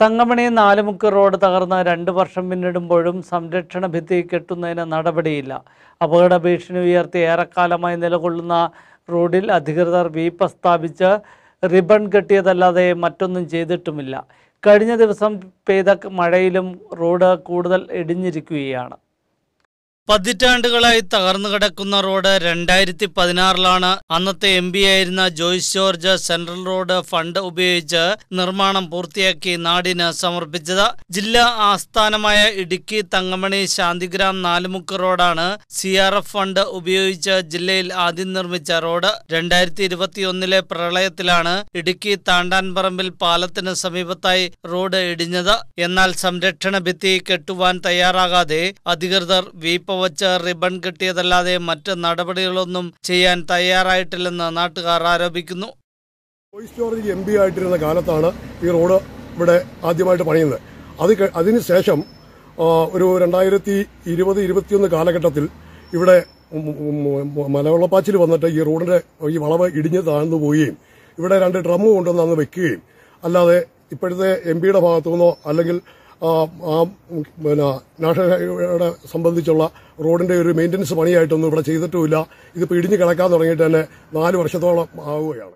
തങ്കമണി നാലുമുക്ക് road തകർന്ന് രണ്ട് വർഷം പിന്നിടുമ്പോഴും സംരക്ഷണ ഭിത്തി കെട്ടുന്നതിന് നടപടിയില്ല. അപകട ഭീഷണി ഉയർത്തി ഏറെക്കാലമായി നിലകൊള്ളുന്ന റോഡിൽ അധികൃതർ വീപ്പ സ്ഥാപിച്ച് റിബൺ കെട്ടിയതല്ലാതെ മറ്റൊന്നും ചെയ്തിട്ടുമില്ല. കഴിഞ്ഞ ദിവസം പെയ്ത മഴയിലും റോഡ് കൂടുതൽ ഇടിഞ്ഞിരിക്കുകയാണ്. പതിറ്റാണ്ടുകളായി തകർന്നു കിടക്കുന്ന റോഡ് രണ്ടായിരത്തി പതിനാറിലാണ് അന്നത്തെ എം പി ആയിരുന്ന Joice George central road fund ഉപയോഗിച്ച് നിർമ്മാണം പൂർത്തിയാക്കി നാടിന് സമർപ്പിച്ചത്. ജില്ലാ ആസ്ഥാനമായ ഇടുക്കി തങ്കമണി ശാന്തിഗ്രാം നാലുമുക്ക് റോഡാണ് സി ആർ എഫ് ഫണ്ട് ഉപയോഗിച്ച് ജില്ലയിൽ ആദ്യം നിർമ്മിച്ച റോഡ്. രണ്ടായിരത്തി ഇരുപത്തിയൊന്നിലെ പ്രളയത്തിലാണ് ഇടുക്കി താണ്ടാൻപറമ്പിൽ പാലത്തിന് സമീപത്തായി റോഡ് ഇടിഞ്ഞത്. എന്നാൽ സംരക്ഷണ ഭിത്തി കെട്ടുവാൻ തയ്യാറാകാതെ അധികൃതർ വീപ്പ വച്ച് റിബൺ കിട്ടിയതല്ലാതെ മറ്റ് നടപടികളൊന്നും ചെയ്യാൻ തയ്യാറായിട്ടില്ലെന്ന് നാട്ടുകാർ ആരോപിക്കുന്നു. ജോർജ് എം പി ആയിട്ടിരുന്ന കാലത്താണ് ഈ റോഡ് ഇവിടെ ആദ്യമായിട്ട് പണിയുന്നത്. അത് അതിനുശേഷം ഒരു രണ്ടായിരത്തി ഇരുപത് ഇരുപത്തിയൊന്ന് കാലഘട്ടത്തിൽ ഇവിടെ മലവെള്ളപ്പാച്ചിൽ വന്നിട്ട് ഈ റോഡിന്റെ ഈ വളവ് ഇടിഞ്ഞ് താഴ്ന്നു പോവുകയും ഇവിടെ രണ്ട് ഡ്രമ്മ് കൊണ്ടുവന്ന് അന്ന് വെക്കുകയും അല്ലാതെ ഇപ്പോഴത്തെ എം പിയുടെ ഭാഗത്തു നിന്നോ അല്ലെങ്കിൽ പിന്നെ നാഷണൽ സംബന്ധിച്ചുള്ള റോഡിന്റെ ഒരു മെയിന്റനൻസ് പണിയായിട്ടൊന്നും ഇവിടെ ചെയ്തിട്ടുമില്ല. ഇതിപ്പോൾ ഇടിഞ്ഞ് കിടക്കാൻ തുടങ്ങിയിട്ട് തന്നെ നാല് വർഷത്തോളം ആവുകയാണ്.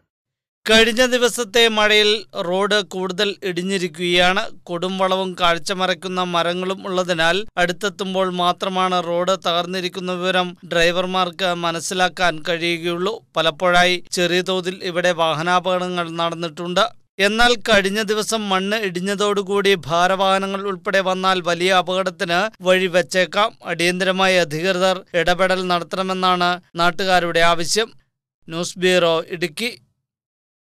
കഴിഞ്ഞ ദിവസത്തെ മഴയിൽ റോഡ് കൂടുതൽ ഇടിഞ്ഞിരിക്കുകയാണ്. കൊടുംവളവും കാഴ്ചമറയ്ക്കുന്ന മരങ്ങളും ഉള്ളതിനാൽ അടുത്തെത്തുമ്പോൾ മാത്രമാണ് റോഡ് തകർന്നിരിക്കുന്ന വിവരം ഡ്രൈവർമാർക്ക് മനസ്സിലാക്കാൻ കഴിയുകയുള്ളൂ. പലപ്പോഴായി ചെറിയ തോതിൽ ഇവിടെ വാഹനാപകടങ്ങൾ നടന്നിട്ടുണ്ട്. എന്നാൽ കഴിഞ്ഞ ദിവസം മണ്ണ് ഇടിഞ്ഞതോടുകൂടി ഭാരവാഹനങ്ങൾ ഉൾപ്പെടെ വന്നാൽ വലിയ അപകടത്തിന് വഴി വെച്ചേക്കാം. അടിയന്തരമായി അധികൃതർ ഇടപെടൽ നടത്തണമെന്നാണ് നാട്ടുകാരുടെ ആവശ്യം. News bureau Idukki.